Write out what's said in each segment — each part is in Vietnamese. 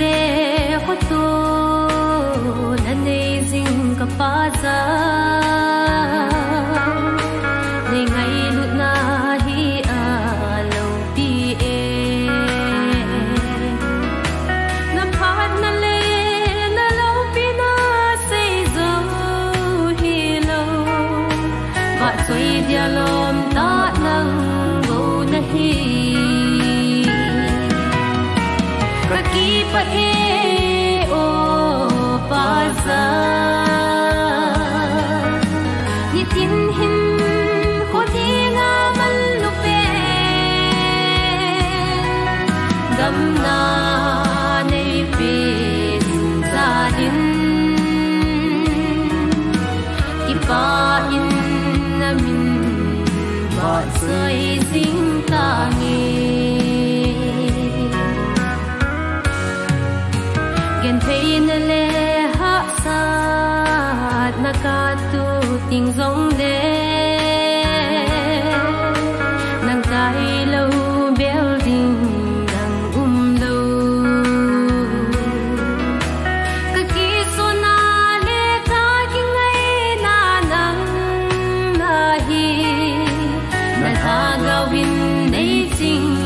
le khoto na nei jing ka pa za nei ngai lut na hi a lo pi e na phat na le na lo pi na sei zo hi lo ba choi dia lo ka ki pa he o pa za ni tin hin ko ti nga man lu pe gam na nei pe sun za din ki pa in na min ba sai ding ta gen thein le ha sa, na ka tu ting zong le nang tai lâu bel ding nang um lo ka ki so na le ta ki ngai na nang na hi. Na ta gawin nei sing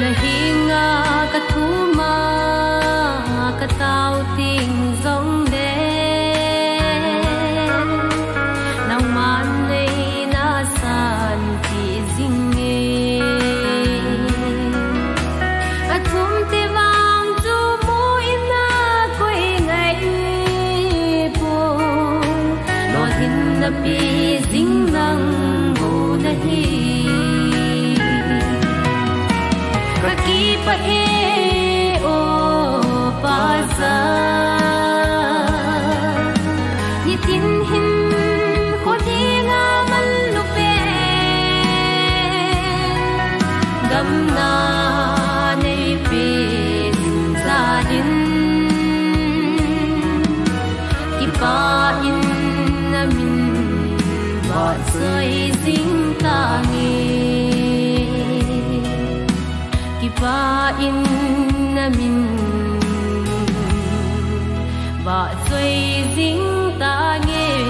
na hinga ka thuma ka tau ting zong de nang man nei na san ti zing nge athum te wang chu mo na koi ngai po no hin na pi zing nang mo na kaki pahe o paza ni tin hin ko ti nga man lu pe na nei pe za din ki pa in na min ba in min. Và dây dính ta nghe